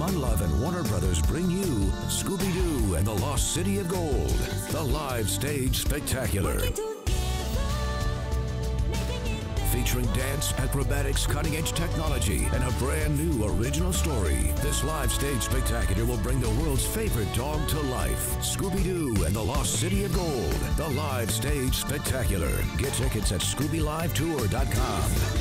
Munlove and Warner Brothers bring you Scooby Doo and the Lost City of Gold, the live stage spectacular. Featuring dance, acrobatics, cutting edge technology, and a brand new original story. This live stage spectacular will bring the world's favorite dog to life. Scooby Doo and the Lost City of Gold, the live stage spectacular. Get tickets at ScoobyLiveTour.com.